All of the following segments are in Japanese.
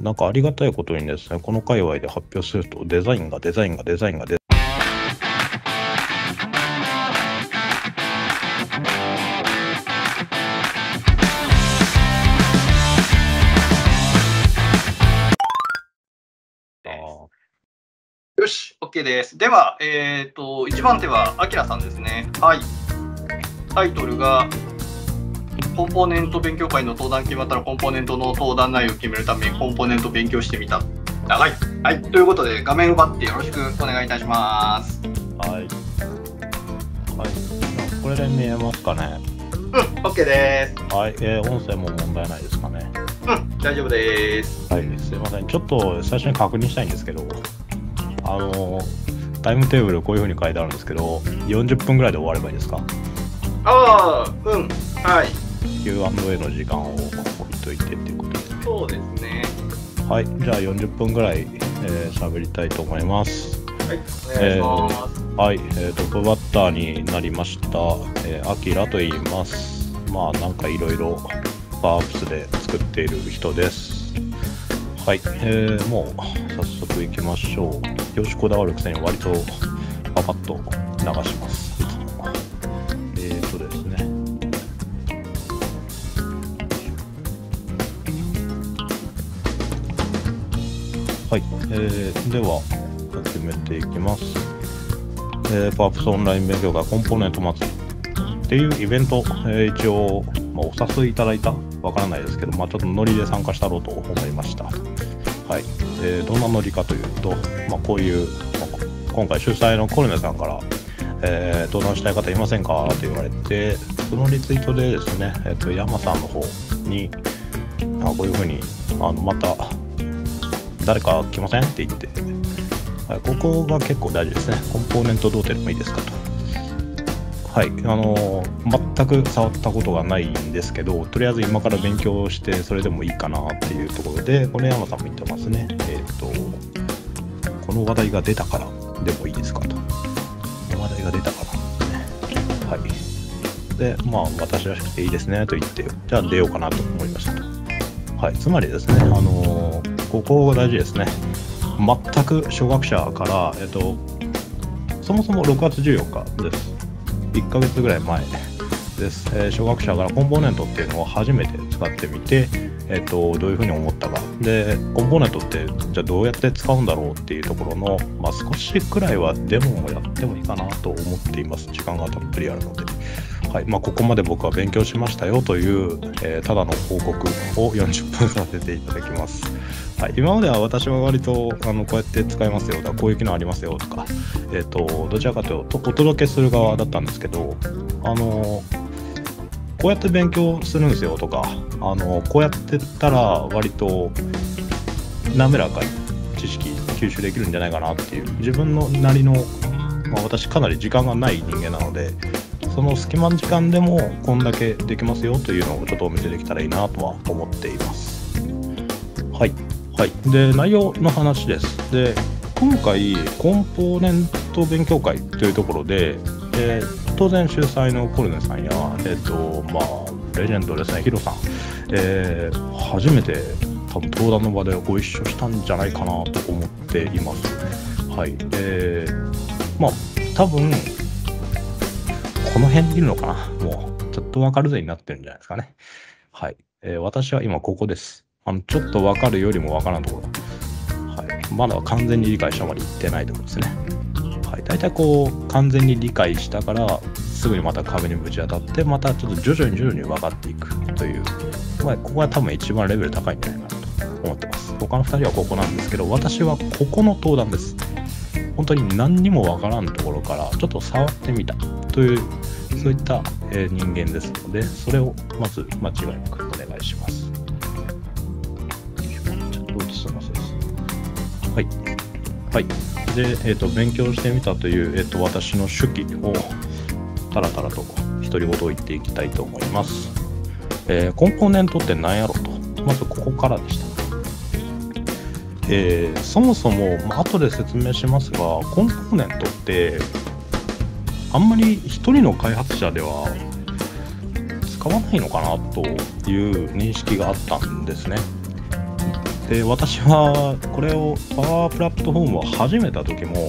なんかありがたいことにですね、この界隈で発表すると、デザインがデザインがデザインがデザインがよし、OK です。では、えっ、と、1番手は、アキラさんですね。はい。タイトルが、コンポーネント勉強会の登壇決まったら、コンポーネントの登壇内容を決めるために、コンポーネント勉強してみた。長い。はい。ということで、画面奪ってよろしくお願いいたします。はい。はい。これで見えますかね？うん、OK です。はい、えー音声も問題ないですかね？うん、大丈夫です。はい、すいません。ちょっと最初に確認したいんですけど、あのタイムテーブルこういう風に書いてあるんですけど、40分ぐらいで終わればいいですか？ああ、うん、はい。?Q&A の時間を置いといてっていうことですね。そうですね。はい、じゃあ40分ぐらい喋、えー喋りたいと思います。はい、お願いします。はい、えー、トップバッターになりました、えー、アキラと言います。まあ、なんかいろいろパワーアップスで作っている人です。はい、えー、もう早速行きましょう。よしこだわるくせに割とパパッと流します。えー、では始めていきます。えーパープスオンライン勉強会コンポーネント祭りっていうイベント、えー一応、まあ、お誘いいただいたわからないですけど、まあ、ちょっとノリで参加したろうと思いました。はい。えーどんなノリかというと、まあ、こういう、まあ今回主催のコルネさんから、えー登壇したい方いませんかと言われて、そのリツイートでですね、えっ、と、山さんの方に、あこういうふうに、あの、また、誰か来ませんって言って、はい、ここが結構大事ですね。コンポーネントどうでもいいですかと。はい、あの全く触ったことがないんですけど、とりあえず今から勉強して、それでもいいかなっていうところで、これ山さんも言ってますね。えっ、と、この話題が出たからでもいいですかと。この話題が出たから。はい。で、まあ、私らしくていいですねと言って、じゃあ出ようかなと思いましたと。はい、つまりですね、あのここが大事ですね。全く初学者から、えっと、そもそも6月14日です。1ヶ月ぐらい前です。えー初学者からコンポーネントっていうのを初めて使ってみて、えっと、どういうふうに思ったか。で、コンポーネントって、じゃあどうやって使うんだろうっていうところの、まあ、少しくらいはデモをやってもいいかなと思っています。時間がたっぷりあるので。はいまあ、ここまで僕は勉強しましたよという、えーただの報告を40分させていただきます。はい、今までは私は割とあのこうやって使いますよとかこういう機能ありますよとか、えー、とどちらかというとお届けする側だったんですけどあのこうやって勉強するんですよとかあのこうやってったら割と滑らかに知識吸収できるんじゃないかなっていう自分のなりの、まあ、私かなり時間がない人間なのでその隙間の時間でもこんだけできますよというのをちょっとお見せできたらいいなとは思っています。はい。はい。で、内容の話です。で、今回、コンポーネント勉強会というところで、え当然主催のコルネさんや、えっ、と、まあ、レジェンドですね、ヒロさん、えー初めて多分登壇の場でご一緒したんじゃないかなと思っています。はい。えーまあ、多分、この辺にいるのかなもう、ちょっとわかるぜになってるんじゃないですかね。はい。えー私は今ここです。あの、ちょっとわかるよりもわからんところ。はい。まだ完全に理解したまでいってないところですね。はい。大体こう、完全に理解したから、すぐにまた壁にぶち当たって、またちょっと徐々に徐々に分かっていくという、まあ、ここが多分一番レベル高いんじゃないかなと思ってます。他の2人はここなんですけど、私はここの登壇です。本当に何にもわからんところからちょっと触ってみたというそういった、人間ですのでそれをまず間違いなくはい。で、えっ、と、勉強してみたという、えっ、と、私の手記をたらたらと独り言を言っていきたいと思います。えーコンポーネントって何やろと。まずここからでした。えーそもそも、まあ後で説明しますが、コンポーネントって、あんまり一人の開発者では使わないのかなという認識があったんですね。で私はこれをパワープラットフォームを始めた時も、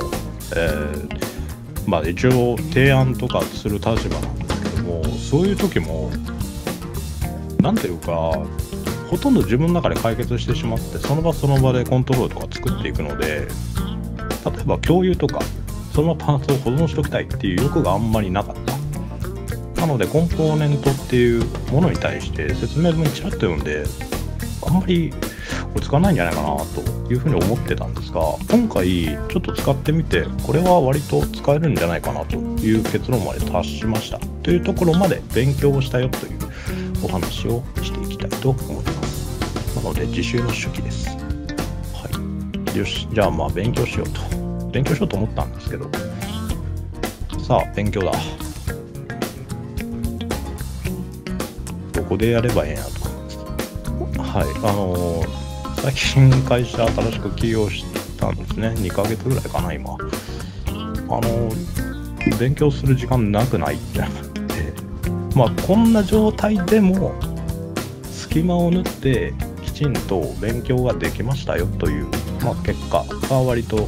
えーまあ、一応提案とかする立場なんですけどもそういう時も何ていうかほとんど自分の中で解決してしまってその場その場でコントロールとか作っていくので例えば共有とかそのパーツを保存しておきたいっていう欲があんまりなかった。なのでコンポーネントっていうものに対して説明文ちらっと読んであんまりこれ使わないんじゃないかなというふうに思ってたんですが今回ちょっと使ってみてこれは割と使えるんじゃないかなという結論まで達しました。というところまで勉強をしたよというお話をしていきたいと思います。なので自習の手記です。はい。よし。じゃあまあ勉強しようと。勉強しようと思ったんですけど。さあ勉強だ。どこでやればええんやと。はい。あのー最近会社新しく起業したんですね。2ヶ月ぐらいかな今。あの勉強する時間なくないってなって。まあこんな状態でも隙間を縫ってきちんと勉強ができましたよという、まあ、結果が割と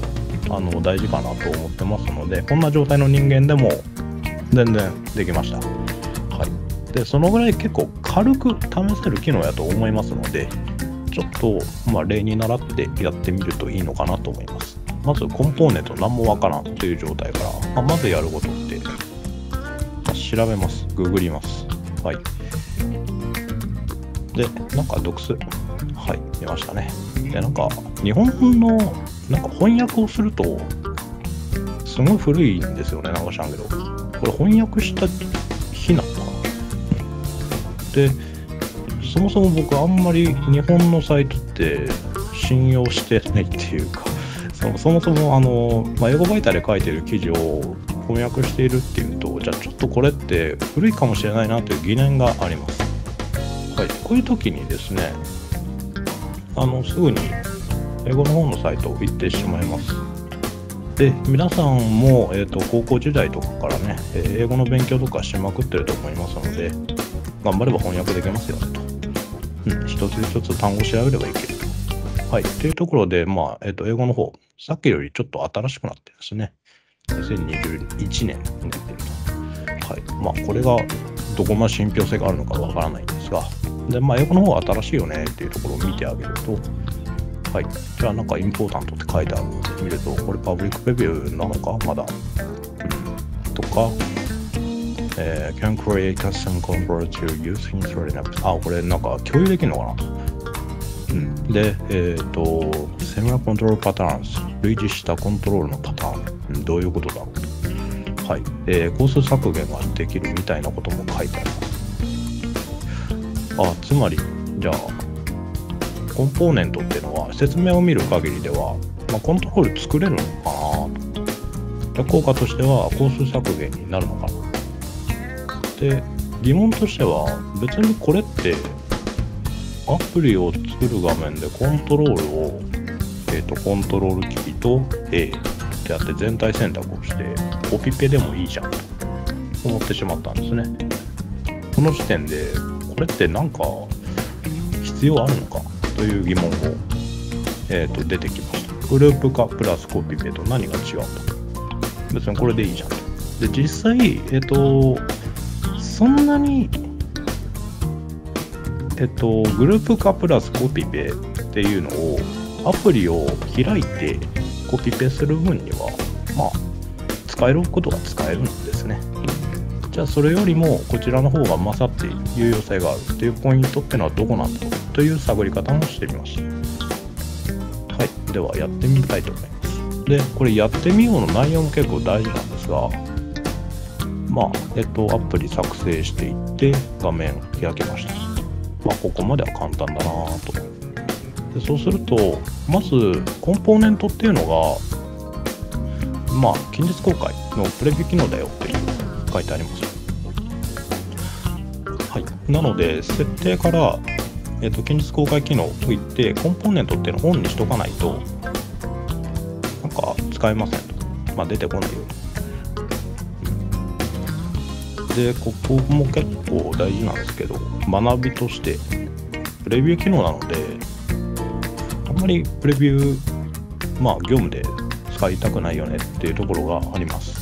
あの大事かなと思ってますのでこんな状態の人間でも全然できました。はい。でそのぐらい結構軽く試せる機能やと思いますのでちょっと、まあ、例に習ってやってみるといいのかなと思います。まずコンポーネント何もわからんという状態から、まあ、まずやることって、調べます。ググります。はい。で、なんか読数。はい、出ましたね。で、なんか、日本のなんか翻訳をすると、すごい古いんですよね、なんか知らんけど。これ翻訳した日なので、そもそも僕あんまり日本のサイトって信用してないっていうかそそもそもあの、まあ、英語媒体で書いてる記事を翻訳しているっていうとじゃあちょっとこれって古いかもしれないなという疑念があります。はい、こういう時にですねあのすぐに英語の方のサイト行ってしまいます。で皆さんも、えーと、高校時代とかからね英語の勉強とかしまくってると思いますので頑張れば翻訳できますよとうん、一つ一つ単語調べればいけると。はい。というところで、まあ、えっ、ー、と、英語の方、さっきよりちょっと新しくなってですね。2021年になってると。はい。まあ、これがどこまで信憑性があるのかわからないんですが、で、まあ、英語の方が新しいよねっていうところを見てあげると、はい。じゃあ、なんか、インポータントって書いてあるので見ると、これパブリックレビューなのかまだ。うん。とか、えー、can create custom control to use in certain apps? あ、これなんか共有できるのかな？うん。で、えっ、ー、と、similar control patterns 類似したコントロールのパターン、うん、どういうことだろう？はい。えー、コース削減ができるみたいなことも書いてあります。あ、つまり、じゃあ、コンポーネントっていうのは説明を見る限りでは、まあ、コントロール作れるのかな？効果としてはコース削減になるのかな？で疑問としては別にこれってアプリを作る画面でコントロールを、えーと、コントロールキーと A ってやって全体選択をしてコピペでもいいじゃんと思ってしまったんですね。この時点でこれって何か必要あるのかという疑問を、えーと、出てきました。グループ化プラスコピペと何が違うと別にこれでいいじゃんと。で実際えっ、ー、とそんなに、えっと、グループ化プラスコピペっていうのを、アプリを開いてコピペする分には、まあ、使えることが使えるんですね。じゃあ、それよりもこちらの方が勝って有用性があるっていうポイントってのはどこなんだろうという探り方もしてみました。はい。では、やってみたいと思います。で、これやってみようの内容も結構大事なんですが、まあ、えっと、アプリ作成していって画面開けました。まあ、ここまでは簡単だなと。でそうすると、まず、コンポーネントっていうのが、まあ、近日公開のプレビュー機能だよっていう書いてあります。はい。なので、設定から、えっと、近日公開機能といって、コンポーネントっていうのをオンにしとかないと、なんか使えませんと。まあ、出てこないようにでここも結構大事なんですけど学びとしてプレビュー機能なのであんまりプレビュー、まあ、業務で使いたくないよねっていうところがあります。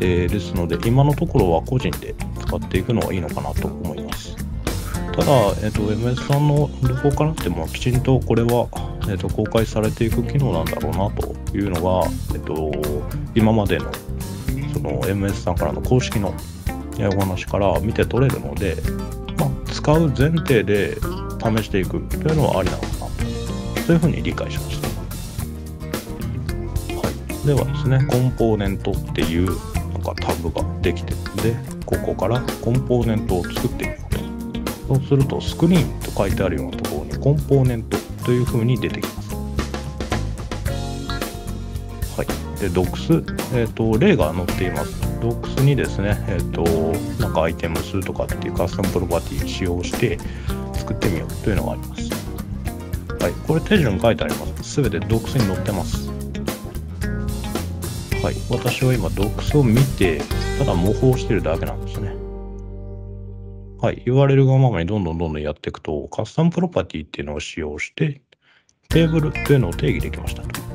え、ですので、今のところは個人で使っていくのがいいのかなと思います。ただ、えーと、MS さんのどこからってもきちんとこれは、えーと、公開されていく機能なんだろうなというのが、えーと、今までのその MS さんからの公式のお話から見て取れるので、まあ、使う前提で試していくというのはありなのかなとそういうふうに理解しました。はい、ではですね、コンポーネントっていうなんかタブができてるんで、ここからコンポーネントを作ってみようと。そうすると、スクリーンと書いてあるようなところにコンポーネントというふうに出てきます。で、Docs、えっ、ー、と、例が載っています。Docs にですね、えっ、ー、と、なんかアイテム数とかっていうカスタムプロパティ使用して作ってみようというのがあります。はい。これ手順書いてあります。すべて Docs に載ってます。はい。私は今 Docs を見て、ただ模倣してるだけなんですね。はい、言われるがままにどんどんどんどんやっていくと、カスタムプロパティっていうのを使用して、テーブルというのを定義できましたと。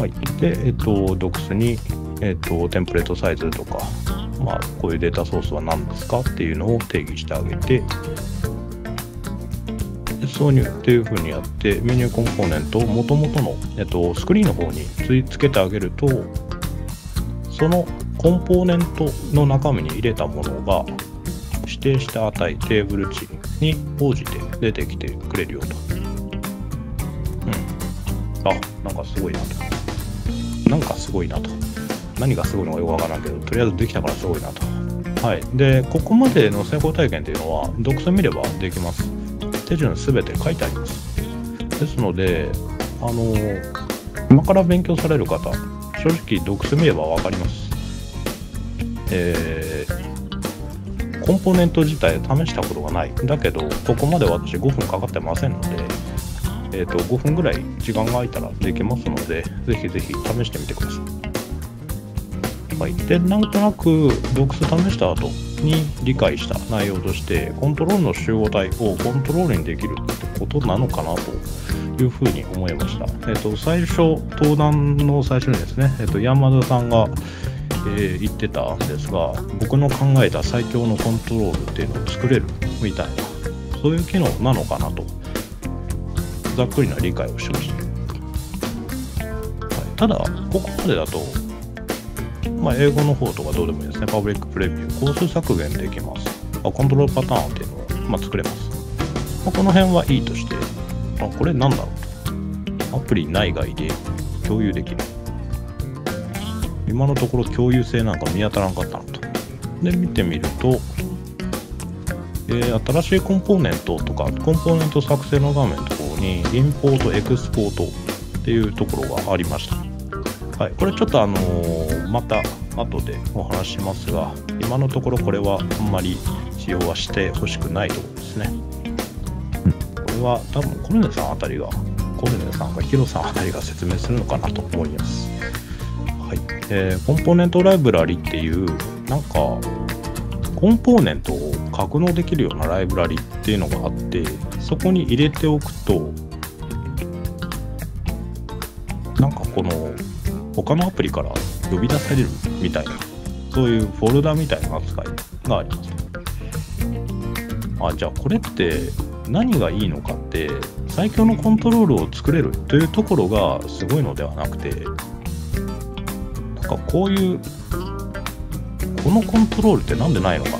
はい。で、えっと、Docs に、えっと、テンプレートサイズとか、まあ、こういうデータソースは何ですかっていうのを定義してあげて、挿入っていう風にやって、メニューコンポーネントを元々の、えっと、スクリーンの方につい付けてあげると、そのコンポーネントの中身に入れたものが指定した値テーブル値に応じて出てきてくれるよと。うん。あ、なんかすごいなと。なんかすごいなと。何がすごいのかよくわからんけど、とりあえずできたからすごいなと。はい。で、ここまでの成功体験っていうのは、読書見ればできます。手順すべて書いてあります。ですので、あの今から勉強される方、正直読書見ればわかります。えー、コンポーネント自体試したことがない。だけど、ここまで私5分かかってませんので、えーと、5分ぐらい時間が空いたらできますので、ぜひぜひ試してみてください。はい、でなんとなく読書試した後に理解した内容としてコントロールの集合体をコントロールにできるってことなのかなというふうに思いました。えっ、ー、と最初登壇の最初にですね、えっ、ー、と山田さんがえー、言ってたんですが僕の考えた最強のコントロールっていうのを作れるみたいなそういう機能なのかなとざっくりな理解をしました、はい、ただここまでだとまあ、英語の方とかどうでもいいですね。パブリックプレビュー。工数削減できます。コントロールパターンっていうのを、まあ、作れます。まあ、この辺はいいとして、あこれなんだろうと。アプリ内外で共有できる。今のところ共有性なんか見当たらなかったのと。で、見てみると、えー、新しいコンポーネントとか、コンポーネント作成の画面とこに、インポート、エクスポートっていうところがありました。はい、これちょっとあのー、また後でお話しますが、今のところこれはあんまり使用はしてほしくないところですね。これは多分コルネさんあたりが、コルネさんかヒロさんあたりが説明するのかなと思います。はいえー、コンポーネントライブラリっていうなんかコンポーネントを格納できるようなライブラリっていうのがあってそこに入れておくとなんかこの他のアプリから呼び出されるみたいなそういうフォルダみたいな扱いがあります。あじゃあこれって何がいいのかって最強のコントロールを作れるというところがすごいのではなくてなんかこういうこのコントロールって何でないのかな。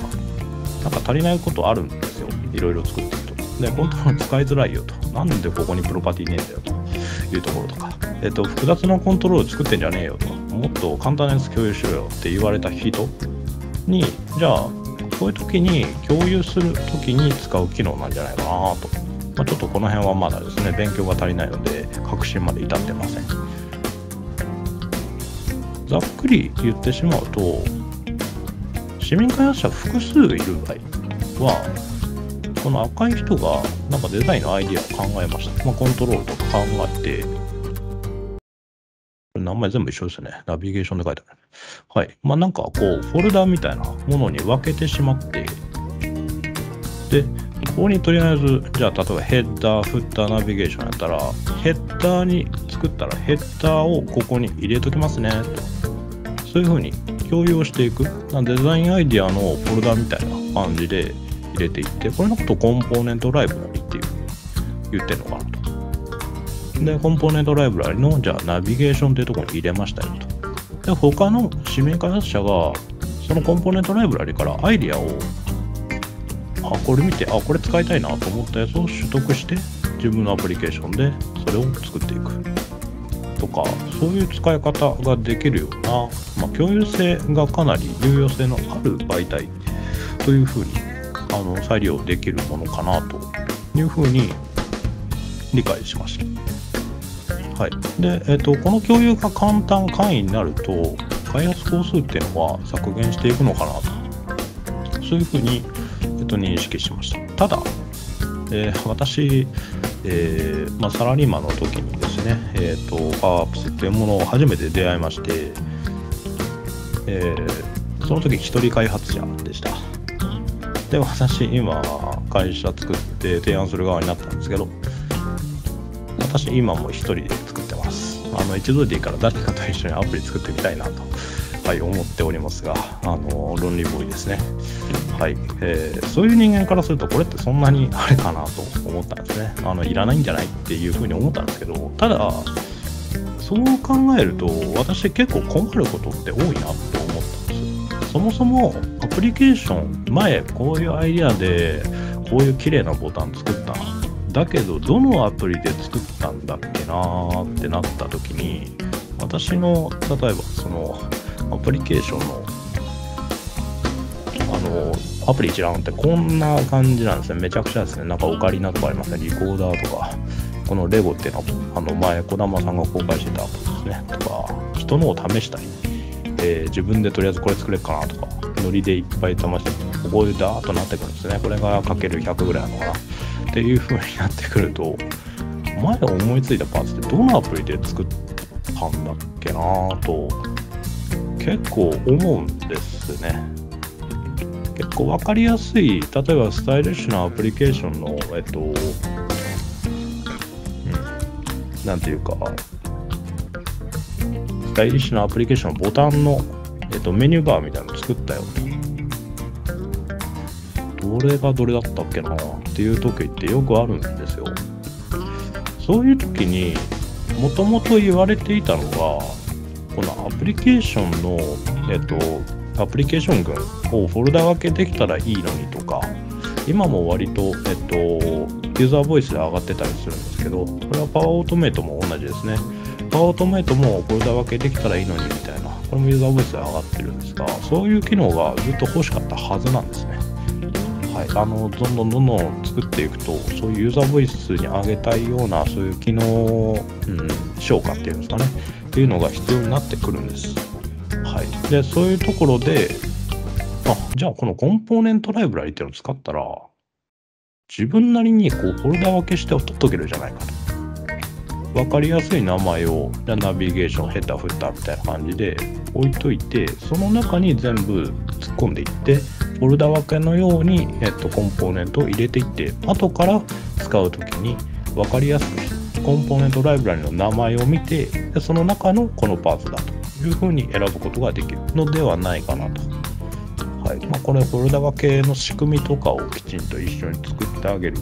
なんか足りないことあるんですよ。いろいろ作って。でコントロール使いづらいよと。なんでここにプロパティねえんだよというところとか。えっと複雑なコントロール作ってんじゃねえよと。もっと簡単なやつ共有しろよって言われた人にじゃあこういう時に共有する時に使う機能なんじゃないかなと、まあ、ちょっとこの辺はまだですね勉強が足りないので確信まで至ってません。ざっくり言ってしまうと市民開発者複数いる場合はこの赤い人がなんかデザインのアイディアを考えました。まあ、コントロールとか考えて、名前全部一緒ですね。ナビゲーションで書いてある。はい。まあなんかこう、フォルダみたいなものに分けてしまって、で、ここにとりあえず、じゃあ例えばヘッダー、フッター、ナビゲーションやったら、ヘッダーに作ったらヘッダーをここに入れときますねと。そういうふうに共有をしていく。デザインアイディアのフォルダみたいな感じで入れていて、これのことをコンポーネントライブラリっていう言ってるのかなと。で、コンポーネントライブラリの、じゃあナビゲーションというところに入れましたよと。で、他の指名開発者が、そのコンポーネントライブラリからアイディアをあ、これ見て、あ、これ使いたいなと思ったやつを取得して、自分のアプリケーションでそれを作っていく。とか、そういう使い方ができるような、まあ、共有性がかなり有用性のある媒体というふうにあの再利用できるものかなというふうに理解しました。はい。で、えっ、と、この共有が簡単簡易になると、開発工数っていうのは削減していくのかなと。そういうふうにと認識しました。ただ、えー、私、えーまあ、サラリーマンの時にですね、えーと、パワーアップスっていうものを初めて出会いまして、えー、その時一人開発者でした。で、私、今、会社作って提案する側になったんですけど、私、今も一人で作ってます。あの、一度でいいから誰かと一緒にアプリ作ってみたいなとはい、思っておりますが、あの論理ボーイですね。はい、えー、そういう人間からすると、これってそんなにあれかなと思ったんですね。あのいらないんじゃないっていうふうに思ったんですけど、ただ、そう考えると、私結構困ることって多いなと思ったんです。そもそもプリケーション、前こういうアイデアで、こういう綺麗なボタン作った。だけど、どのアプリで作ったんだっけなーってなった時に、私の例えばそのアプリケーションのあのアプリ一覧ってこんな感じなんですね。めちゃくちゃですね。なんかオカリナとかありますね。リコーダーとか。このレゴっていうのはあの前児玉さんが公開してたアプリですね。とか人のを試したり、えー、自分でとりあえずこれ作れるかなとか。ノリでいっぱい試してこういうダーッとなってくるんですねこれがかける100ぐらいなのかなっていう風になってくると前思いついたパーツってどのアプリで作ったんだっけなぁと結構思うんですね。結構分かりやすい、例えばスタイリッシュなアプリケーションの、えっと、うん、なんていうか、スタイリッシュなアプリケーションのボタンの、えっと、メニューバーみたいなの作ったよと。どれがどれだったっけなっていう時ってよくあるんですよ。そういう時にもともと言われていたのが、このアプリケーションの、えっと、アプリケーション群をフォルダ分けできたらいいのにとか、今も割と、えっと、ユーザーボイスで上がってたりするんですけど、これはパワーオートメイトも同じですね。パワーオートメイトもフォルダ分けできたらいいのにみたいな、これもユーザーボイスで上がってるんですが、そういう機能がずっと欲しかったはずなんですね。はい、あのどんどんどんどん作っていくと、そういうユーザーボイスに上げたいような、そういう機能、うん、消化っていうんですかね、っていうのが必要になってくるんです。はい。で、そういうところで、あ、じゃあこのコンポーネントライブラリっていうのを使ったら、自分なりにこうフォルダ分けして取っとけるじゃないかと。分かりやすい名前をじゃナビゲーションヘッダーフタみたいな感じで置いといてその中に全部突っ込んでいってフォルダ分けのように、えっと、コンポーネントを入れていって後から使う時に分かりやすくコンポーネントライブラリの名前を見てでその中のこのパーツだというふうに選ぶことができるのではないかなと。はいまあ、これフォルダ分けの仕組みとかをきちんと一緒に作ってあげる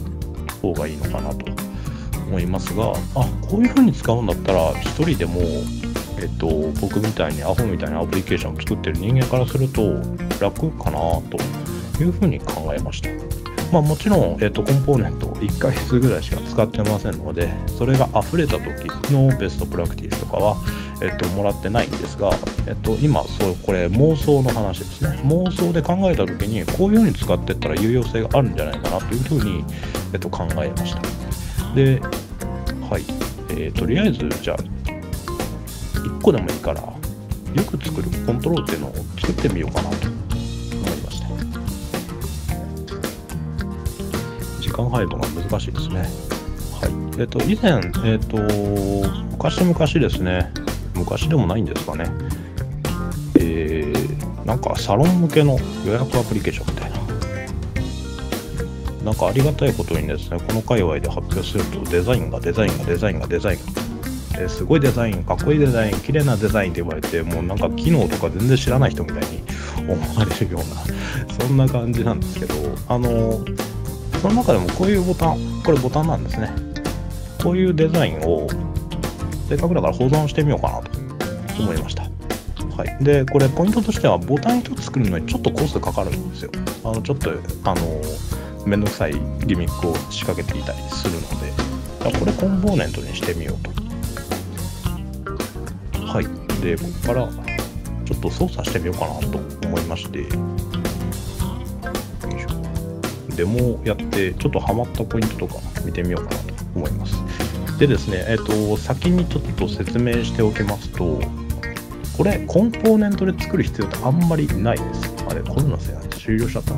方がいいのかなと思いますがあこういうふうに使うんだったら1人でも、えっと、僕みたいにアホみたいなアプリケーションを作ってる人間からすると楽かなというふうに考えました。まあ、もちろん、えーと、コンポーネント1ヶ月ぐらいしか使ってませんので、それが溢れた時のベストプラクティスとかは、えーと、もらってないんですが、えーと、今そう、これ妄想の話ですね。妄想で考えた時に、こういうふうに使ってったら有用性があるんじゃないかなというふうに、えー、と考えました。で、はい。えー、とりあえず、じゃあ、1個でもいいから、よく作るコントロールっていうのを作ってみようかなと間配分が難しいですね。はい。えっ、と、以前、えっ、と、昔々ですね、昔でもないんですかね、えー、なんかサロン向けの予約アプリケーションな。んかありがたいことにですね、この界隈で発表すると、デザインがデザインがデザインがデザインが、すごいデザイン、かっこいいデザイン、綺麗なデザインって言われて、もうなんか機能とか全然知らない人みたいに思われるような、そんな感じなんですけど、あの、その中でもこういうボタン、これボタンなんですね。こういうデザインを、せっかくだから保存してみようかなと思いました。はい、でこれポイントとしてはボタン1つ作るのにちょっとコストかかるんですよあのちょっとあのめんどくさいギミックを仕掛けていたりするので。これコンポーネントにしてみようと。はい。でここからちょっと操作してみようかなと思いまして。しデモをやってちょっとハマったポイントとか見てみようかなと思います。でですねえっ、ー、と先にちょっと説明しておきますとこれ、コンポーネントで作る必要ってあんまりないです。あれ、コロナせい終了しちゃった。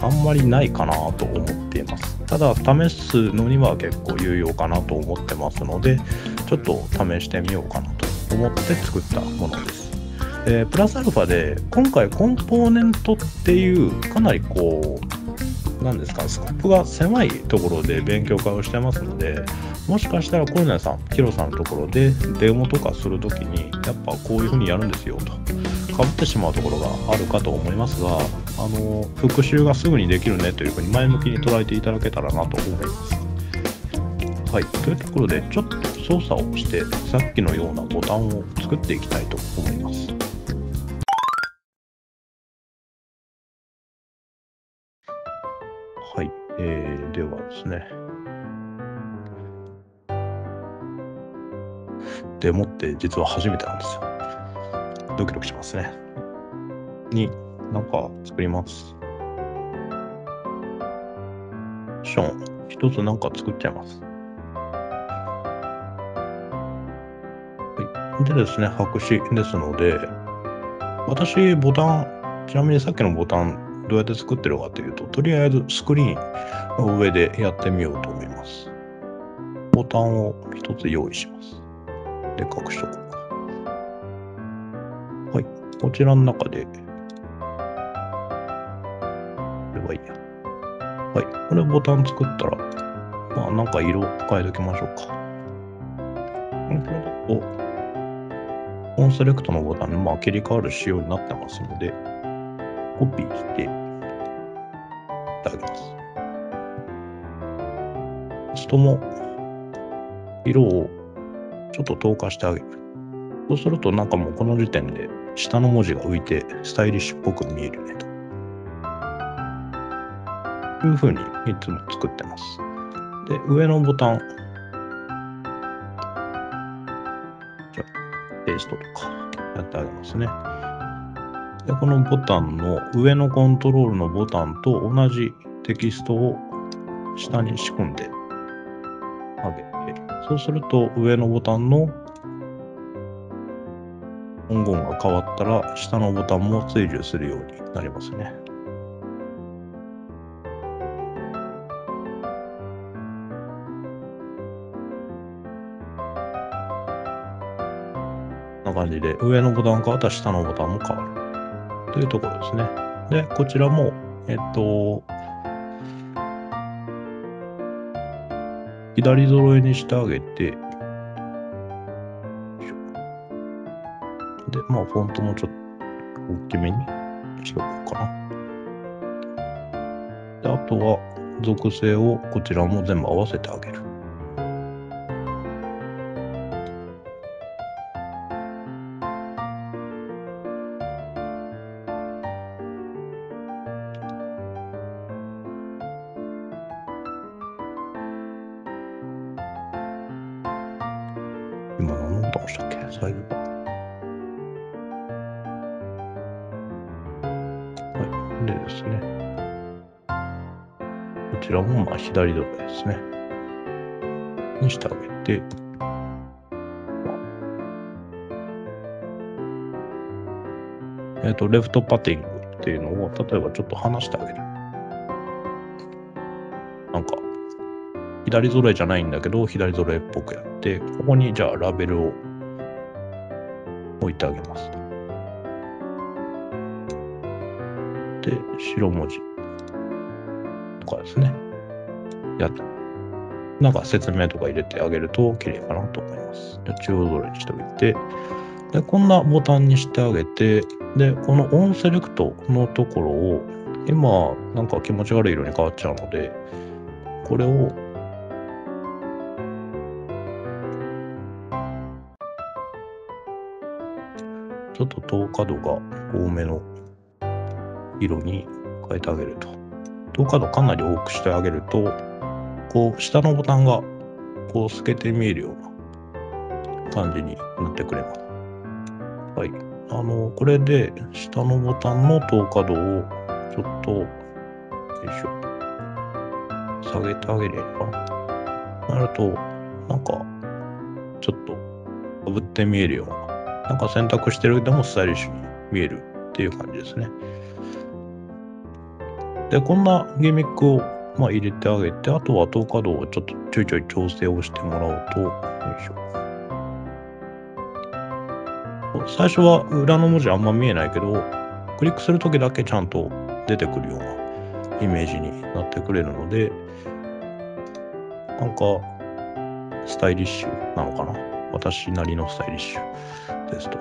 あんまりないかなと思っています。ただ、試すのには結構有用かなと思ってますので、ちょっと試してみようかなと思って作ったものです。え、プラスアルファで、今回コンポーネントっていう、かなりこう、なんですか、スコップが狭いところで勉強会をしてますので、もしかしたらコロネさん、ヒロさんのところでデモとかするときに、やっぱこういうふうにやるんですよと、かぶってしまうところがあるかと思いますが、あの、復習がすぐにできるねというふうに前向きに捉えていただけたらなと思います。はい、というところで、ちょっと操作をして、さっきのようなボタンを作っていきたいと思います。はい、えー、ではですね。でもって実は初めてなんですよ。ドキドキしますね。に、なんか作ります。ション、一つなんか作っちゃいます。でですね、白紙ですので、私、ボタン、ちなみにさっきのボタン、どうやって作ってるかというと、とりあえずスクリーンの上でやってみようと思います。ボタンを一つ用意します。で、隠しとこう。こちらの中で、これはいいや。はい。これボタン作ったら、まあなんか色変えときましょうか。これだと、コンセレクトのボタンにまあ切り替わる仕様になってますので、コピーしていただきます。ストも色をちょっと透過してあげる。そうするとなんかもうこの時点で下の文字が浮いてスタイリッシュっぽく見えるねと。いうふうにいつも作ってます。で、上のボタン。じゃ、ペーストとかやってあげますね。で、このボタンの上のコントロールのボタンと同じテキストを下に仕込んであげて、そうすると上のボタンの文言が変わったら下のボタンも追従するようになりますね。こんな感じで上のボタン変わったら下のボタンも変わる。というところですね。で、こちらも、えっと、左揃えにしてあげて、で、まあ、フォントもちょっと大きめにしておこうかな。で、あとは、属性をこちらも全部合わせてあげる。でですね。こちらもまあ左ドラですね。にしてあげて、えっ、ー、と、レフトパティングっていうのを、例えばちょっと離してあげる。なんか、左揃えじゃないんだけど、左揃えっぽくやって、ここにじゃあラベルを置いてあげます。で、白文字と。かですね。やなんか説明とか入れてあげると綺麗かなと思います。で中央どれにしておいて、で、こんなボタンにしてあげて、で、このオンセレクトのところを、今、なんか気持ち悪い色に変わっちゃうので、これを、ちょっと透過度が多めの色に変えてあげると。透過度かなり多くしてあげると、こう、下のボタンが、こう、透けて見えるような感じになってくれます。はい。あの、これで、下のボタンの透過度を、ちょっと、よいしょ。下げてあげれば。なると、なんか、ちょっと、かぶって見えるような、なんか選択してるでもスタイリッシュに見えるっていう感じですね。で、こんなギミックを、まあ、入れてあげて、あとは透過度をちょっとちょいちょい調整をしてもらうと、よいしょ。最初は裏の文字あんま見えないけど、クリックするときだけちゃんと出てくるようなイメージになってくれるので、なんか、スタイリッシュなのかな？私なりのスタイリッシュですとい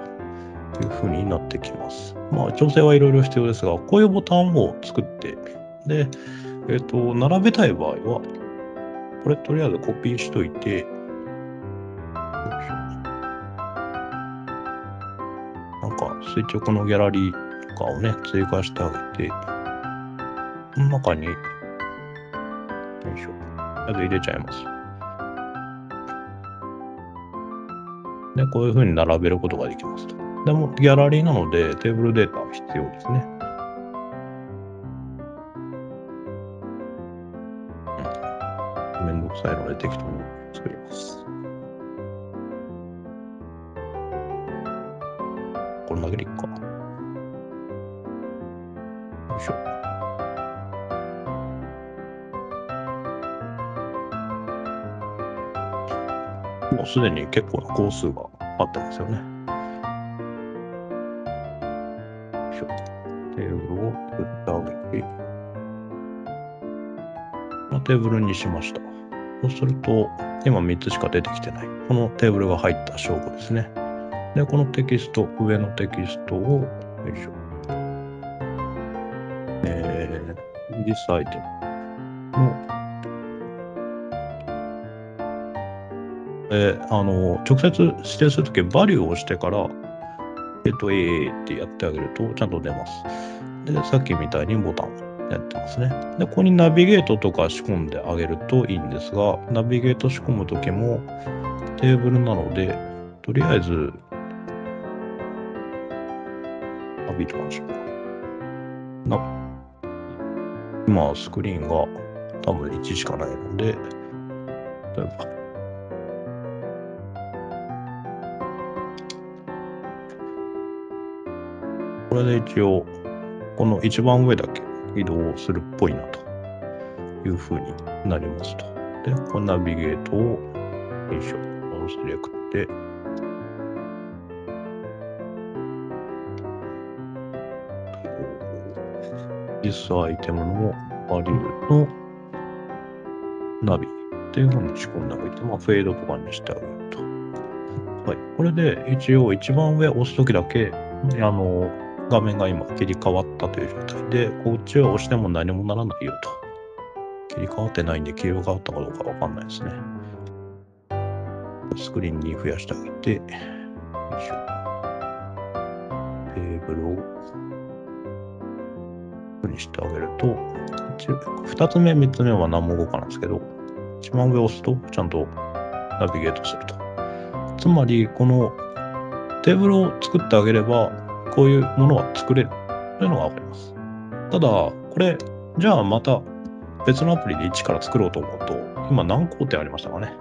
う風になってきます。まあ、調整はいろいろ必要ですが、こういうボタンを作って、で、えっ、と、並べたい場合は、これとりあえずコピーしといて、なんか垂直のギャラリーとかをね、追加してあげて、この中に、よいしょ、まず入れちゃいます。で、こういう風に並べることができますと。でも、ギャラリーなので、テーブルデータは必要ですね。うんめんどくさいので適当に作ります。これだけでいいか。よいしょ。もうすでに結構な工数があってますよね。よいしょ。テーブルを作ってあげて、このテーブルにしました。そうすると、今3つしか出てきてない。このテーブルが入った証拠ですね。で、このテキスト、上のテキストを、よいしょ。えー、実アイテムの、えーあの、直接指定するとき、バリューを押してから、えっと、A ってやってあげると、ちゃんと出ます。で、さっきみたいにボタンやってますね。で、ここにナビゲートとか仕込んであげるといいんですが、ナビゲート仕込むときもテーブルなので、とりあえず、ナビとかにしようかな。今、スクリーンが多分1しかないので、例えば、これで一応、この一番上だけ？移動するっぽいなというふうになりますと。で、このナビゲートを、よいしょ、オンセレクトで、実アイテムのバリューのナビっていうふうに仕込んであげて、まあ、フェードとかにしてあげると。はい。これで一応一番上押すときだけ、あの、画面が今切り替わったという状態で、こっちを押しても何もならないよと。切り替わってないんで切り替わったかどうかわかんないですね。スクリーンに増やしてあげて、よいしょ。テーブルを、こにしてあげると、一応二つ目、三つ目は何も動かないんですけど、一番上を押すとちゃんとナビゲートすると。つまり、このテーブルを作ってあげれば、こういうものは作れるというのがわかります。ただ、これ、じゃあまた別のアプリで一から作ろうと思うと、今何工程ありましたかね？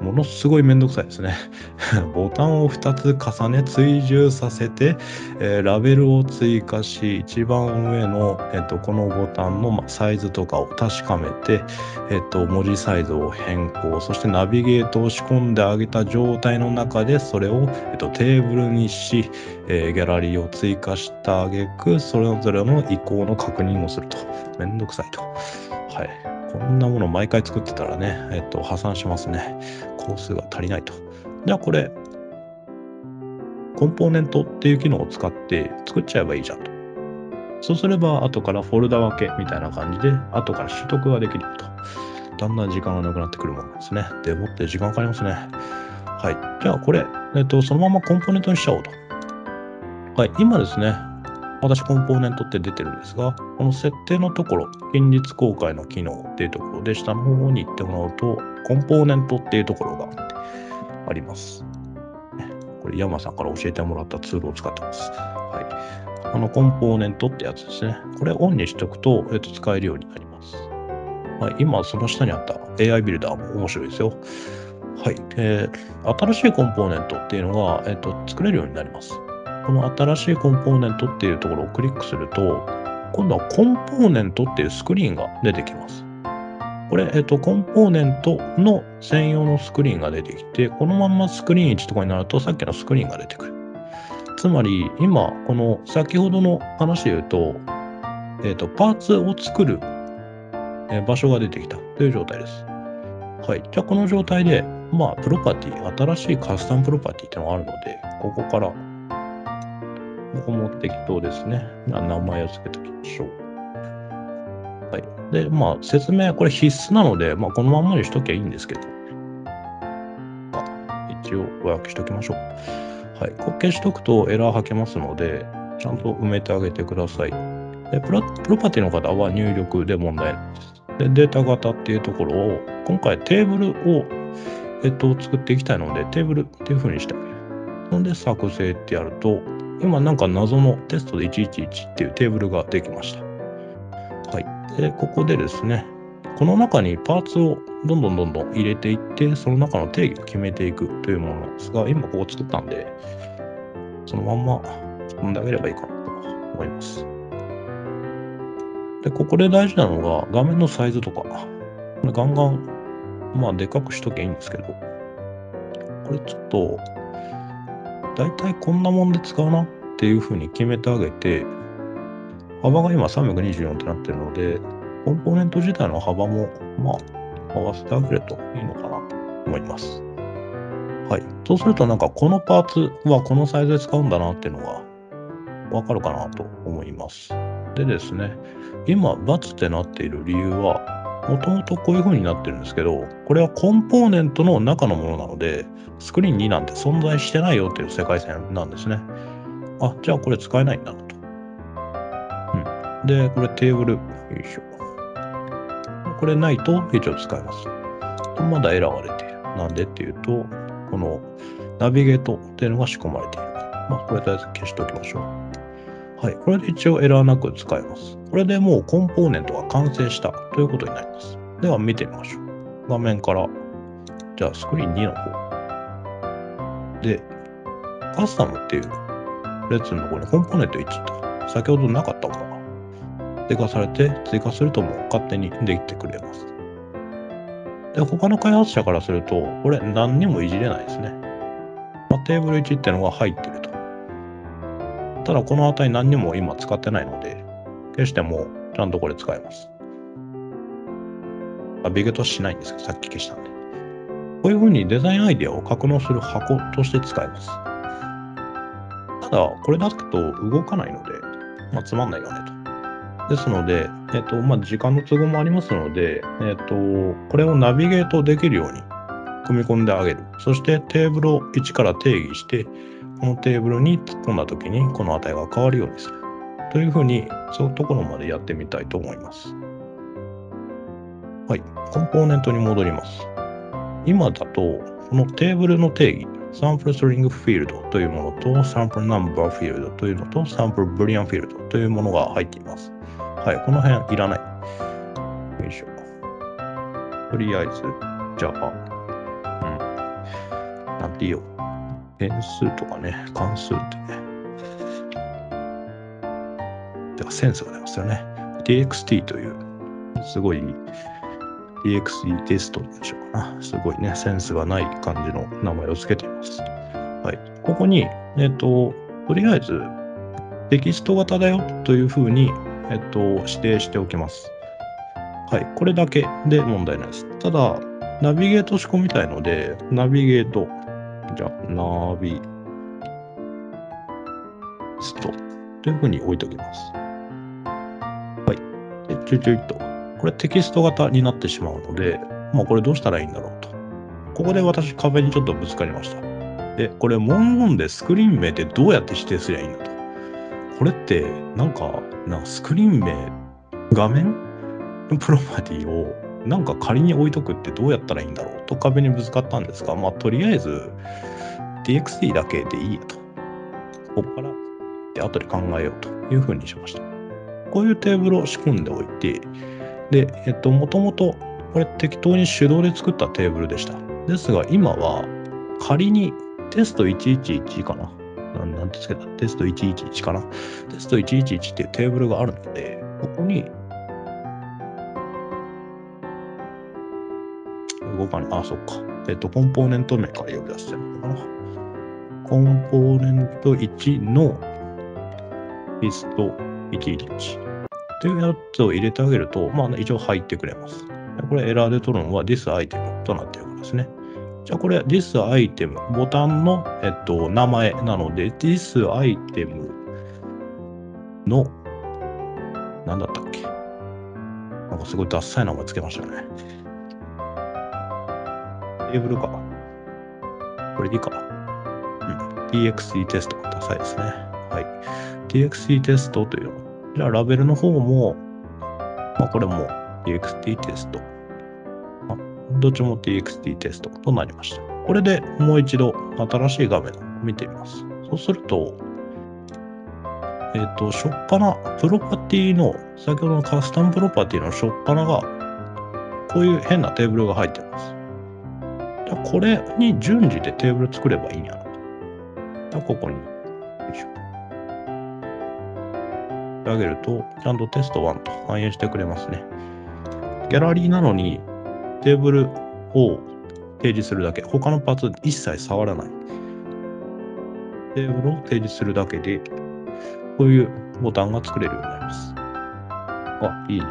ものすごいめんどくさいですね。ボタンを2つ重ね追従させて、えー、ラベルを追加し、一番上の、えーと、このボタンのサイズとかを確かめて、えーと、文字サイズを変更、そしてナビゲートを仕込んであげた状態の中で、それを、えーと、テーブルにし、えー、ギャラリーを追加したあげく、それぞれの移行の確認をすると。めんどくさいと。はい。こんなもの毎回作ってたらね、えっと、破産しますね。工数が足りないと。じゃあこれ、コンポーネントっていう機能を使って作っちゃえばいいじゃんと。そうすれば、後からフォルダ分けみたいな感じで、後から取得ができると。だんだん時間がなくなってくるものですね。でもって時間かかりますね。はい。じゃあこれ、えっと、そのままコンポーネントにしちゃおうと。はい。今ですね、私コンポーネントって出てるんですが、この設定のところ、近日公開の機能っていうところで、下の方に行ってもらうと、コンポーネントっていうところがあります。これ、山さんから教えてもらったツールを使ってます。はい。このコンポーネントってやつですね。これオンにしておくと、えっと、使えるようになります。はい、今、その下にあった AI ビルダーも面白いですよ。はい。えー、新しいコンポーネントっていうのが、えっと、作れるようになります。この新しいコンポーネントっていうところをクリックすると、今度はコンポーネントっていうスクリーンが出てきます。これ、えっと、コンポーネントの専用のスクリーンが出てきて、このままスクリーン1とかになると、さっきのスクリーンが出てくる。つまり、今、この先ほどの話で言うと、えっと、パーツを作る場所が出てきたという状態です。はい。じゃあ、この状態で、まあ、プロパティ、新しいカスタムプロパティっていうのがあるので、ここからここも適当ですね。名前を付けておきましょう。はい。で、まあ、説明これ必須なので、まあ、このまんまにしときゃいいんですけど、一応和訳しときましょう。はい。こ消しとくとエラー吐けますので、ちゃんと埋めてあげてください。でプロパティの方は入力で問題ないです。で、データ型っていうところを、今回テーブルを、えっと、作っていきたいので、テーブルっていう風にしてあげる。ので、作成ってやると、今なんか謎のテストで111っていうテーブルができました。はい。で、ここでですね、この中にパーツをどんどんどんどん入れていって、その中の定義を決めていくというものなんですが、今ここ作ったんで、そのまんま突っ込んであげればいいかなと思います。で、ここで大事なのが画面のサイズとか、ガンガン、まあでかくしときゃいいんですけど、これちょっと大体こんなもんで使うなっていうふうに決めてあげて、幅が今324ってなってるので、コンポーネント自体の幅も、まあ、合わせてあげるといいのかなと思います。はい。そうするとなんかこのパーツはこのサイズで使うんだなっていうのがわかるかなと思います。でですね、今、×ってなっている理由は、もともとこういう風になってるんですけど、これはコンポーネントの中のものなので、スクリーン2なんて存在してないよっていう世界線なんですね。あ、じゃあこれ使えないんだなと。うん。で、これテーブル、よいしょ。これないと一応使えます。まだエラーが出ている。なんでっていうと、このナビゲートっていうのが仕込まれている。まあ、これとりあえず消しておきましょう。はい。これで一応エラーなく使えます。これでもうコンポーネントが完成したということになります。では見てみましょう。画面から、じゃあスクリーン2の方。で、カスタムっていう列のところにコンポーネント1と、先ほどなかったものが追加されて、追加するともう勝手にできてくれます。で、他の開発者からすると、これ何にもいじれないですね。まあ、テーブル1っていうのが入ってる。ただこの値何にも今使ってないので、消してもちゃんとこれ使えます。あビゲトしないんですけど、さっき消したんで。こういうふうにデザインアイデアを格納する箱として使えます。ただ、これだと動かないので、まあ、つまんないよねと。ですので、えっと、まあ、時間の都合もありますので、えっと、これをナビゲートできるように組み込んであげる。そしてテーブルを1から定義して、このテーブルに突っ込んだ時にこの値が変わるようにする。というふうに、そういうところまでやってみたいと思います。はい。コンポーネントに戻ります。今だと、このテーブルの定義、サンプルストリングフィールドというものと、サンプルナンバーフィールドというのと、サンプルブリアンフィールドというものが入っています。はい。この辺いらない。よいしょ。とりあえず、Java。うん。っていいよ。変数とかね、関数ってね。てか、センスが出ますよね。txt という、すごい txt テストでしょうかな。すごいね、センスがない感じの名前を付けています。はい。ここに、えっと、とりあえず、テキスト型だよというふうに、えっと、指定しておきます。はい。これだけで問題ないです。ただ、ナビゲート仕込みたいので、ナビゲート、じゃあ、ナビストというふうに置いておきます。はい。で、ちょいちょいと。これテキスト型になってしまうので、まあこれどうしたらいいんだろうと。ここで私壁にちょっとぶつかりました。で、これ文言でスクリーン名ってどうやって指定すりゃいいんだと。これって、なんか、なんかスクリーン名、画面プロパティをなんか仮に置いとくってどうやったらいいんだろうと壁にぶつかったんですが、まあとりあえず DXT だけでいいやと。ここからで後で考えようというふうにしました。こういうテーブルを仕込んでおいて、で、えっと、もともとこれ適当に手動で作ったテーブルでした。ですが今は仮にテスト111かな？なんなんですけど、テスト111かな？テスト111っていうテーブルがあるので、ここに動かない。あ、そっか。えっと、コンポーネント名から呼び出してるのかな。コンポーネント1のリスト111というやつを入れてあげると、まあ、一応入ってくれます。これエラーで取るのは this item となっているわけですね。じゃあこれ this item ボタンの、えっと、名前なので this item の何だったっけなんかすごいダッサい名前つけましたね。テーブルか。これでいいか。うん。TXE テストが。ダサいですね。はい。TXE テストというの。じゃあ、ラベルの方も、まあ、これも TXT テスト。どっちも TXT テストとなりました。これでもう一度新しい画面を見てみます。そうすると、えっ、ー、と、しょっぱな、プロパティの、先ほどのカスタムプロパティのしょっぱなが、こういう変なテーブルが入ってます。これに順次でテーブル作ればいいんやな。ここに、よいしょ。あげると、ちゃんとテスト1と反映してくれますね。ギャラリーなのに、テーブルを提示するだけ。他のパーツ一切触らない。テーブルを提示するだけで、こういうボタンが作れるようになります。あ、いいね。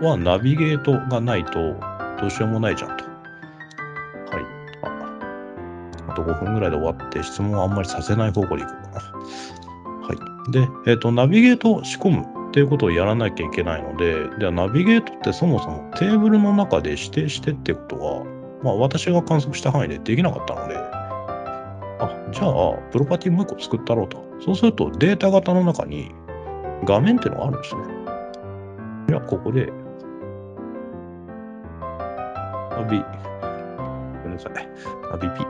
は、ナビゲートがないと、どうしようもないじゃんと。はい。ああと5分ぐらいで終わって、質問はあんまりさせない方向でいこうかな。はい。で、えっ、ー、と、ナビゲートを仕込むっていうことをやらなきゃいけないので、じゃあナビゲートってそもそもテーブルの中で指定してってことは、まあ私が観測した範囲でできなかったので、あ、じゃあ、プロパティもう一個作ったろうと。そうするとデータ型の中に画面っていうのがあるんですね。じゃあ、ここでナビ、ごめんなさい。ナビ P。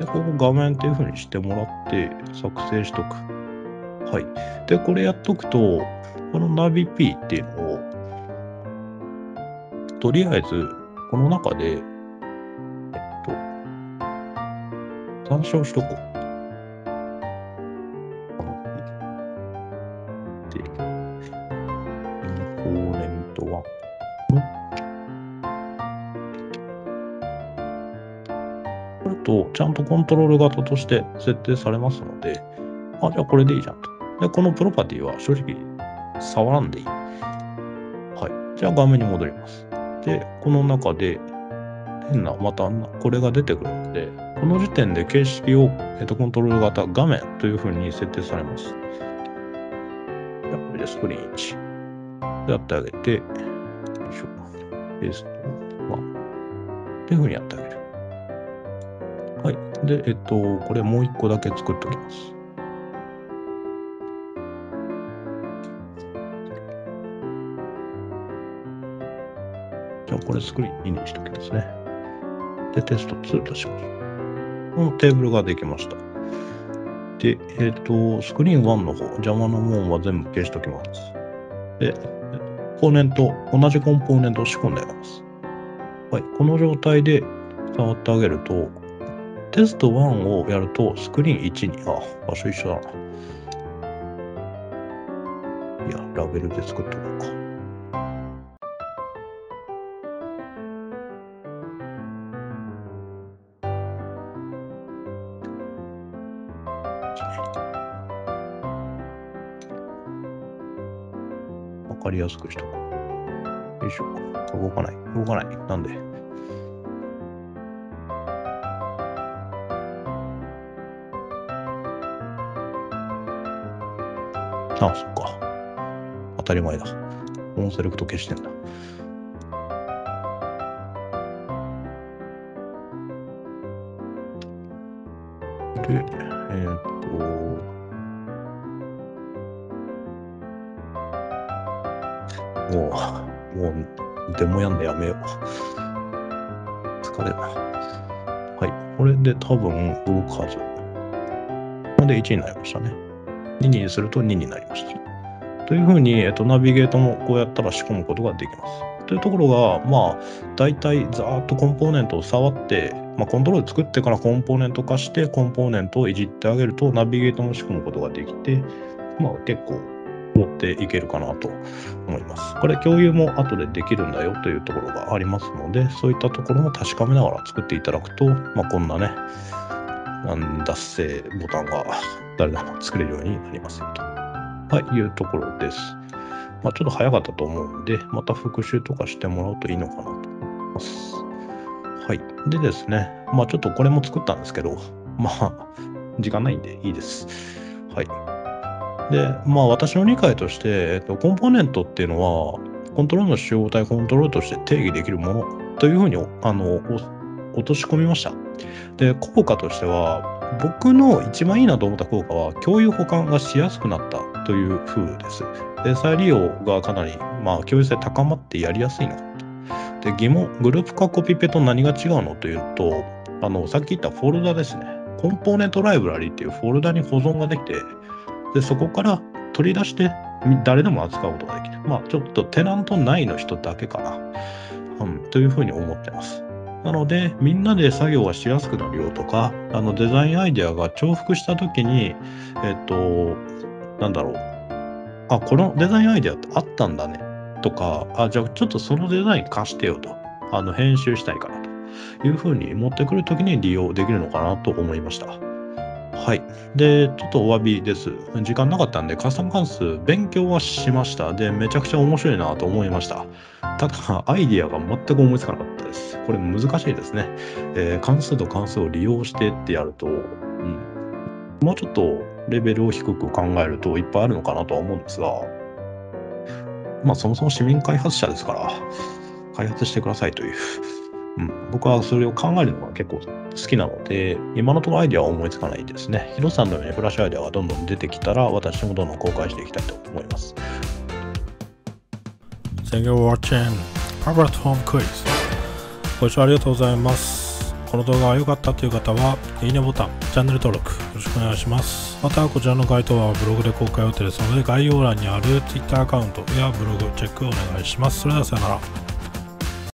で、ここ画面っていう風にしてもらって作成しとく。はい。で、これやっとくと、このナビ P っていうのを、とりあえず、この中で、えっと、参照しとこう。と、コントロール型として設定されますので、あ、じゃあこれでいいじゃんと。で、このプロパティは正直触らんでいい。はい。じゃあ画面に戻ります。で、この中で変な、またこれが出てくるので、この時点で形式を、えっと、コントロール型画面というふうに設定されます。じゃあこれでスクリーン1。でやってあげて、よいしょ。ペースト1。っていうふうにやってあげる。で、えっと、これもう一個だけ作っておきます。じゃあ、これスクリーン2にしておきますね。で、テスト2とします。このテーブルができました。で、えっ、と、スクリーン1の方、邪魔なもんは全部消しておきます。で、コンポーネント、同じコンポーネントを仕込んであげます。はい、この状態で触ってあげると、テスト1をやるとスクリーン1に、あ、場所一緒だな。いや、ラベルで作っとこうか。わかりやすくしとこう。よいしょ。動かない。動かない。なんで？あ、そっか。当たり前だ。オンセレクト消してんだ。で、えーっと、もう、もう、デモやんでやめよう。疲れる。はい。これで多分動くはず。これで1になりましたね。2にすると2になりました。というふうに、えっと、ナビゲートもこうやったら仕込むことができます。というところが、まあ、大体ざーっとコンポーネントを触って、まあ、コントロール作ってからコンポーネント化して、コンポーネントをいじってあげると、ナビゲートも仕込むことができて、まあ、結構持っていけるかなと思います。これ共有も後でできるんだよというところがありますので、そういったところも確かめながら作っていただくと、まあ、こんなね、なん脱製ボタンが誰でも作れるようになりますよと。はい、いうところです。まあ、ちょっと早かったと思うんで、また復習とかしてもらうといいのかなと思います。はい。でですね、まあちょっとこれも作ったんですけど、まあ、時間ないんでいいです。はい。で、まあ私の理解として、えっと、コンポーネントっていうのは、コントロールの集合体コントロールとして定義できるものというふうにあの落とし込みました。で、効果としては、僕の一番いいなと思った効果は、共有保管がしやすくなったという風です。で、再利用がかなり、まあ、共有性高まってやりやすいのかと。で、疑問、グループ化コピペと何が違うのというと、あの、さっき言ったフォルダですね。コンポーネントライブラリっていうフォルダに保存ができて、で、そこから取り出して、誰でも扱うことができる。まあ、ちょっとテナント内の人だけかな。うん、というふうに思ってます。なので、みんなで作業がしやすくなるよとか、あのデザインアイデアが重複した時に、えっと、なんだろう。あ、このデザインアイデアってあったんだね。とか、あ、じゃあちょっとそのデザイン貸してよと。あの、編集したいからというふうに持ってくる時に利用できるのかなと思いました。はい。で、ちょっとお詫びです。時間なかったんで、カスタム関数勉強はしました。で、めちゃくちゃ面白いなと思いました。ただ、アイディアが全く思いつかなかったです。これ難しいですね。えー関数と関数を利用してってやると、うん、もうちょっとレベルを低く考えるといっぱいあるのかなとは思うんですが、まあそもそも市民開発者ですから、開発してくださいという。うん、僕はそれを考えるのが結構好きなので、今のところアイデアは思いつかないですね。ヒロさんのようにフラッシュアイデアがどんどん出てきたら、私もどんどん公開していきたいと思います。Thank you for watching. Harvard Home Quiz. ご視聴ありがとうございます。この動画が良かったという方はいいねボタンチャンネル登録よろしくお願いします。またこちらの該当はブログで公開予定ですので概要欄にある Twitter アカウントやブログチェックお願いします。それではさよなら。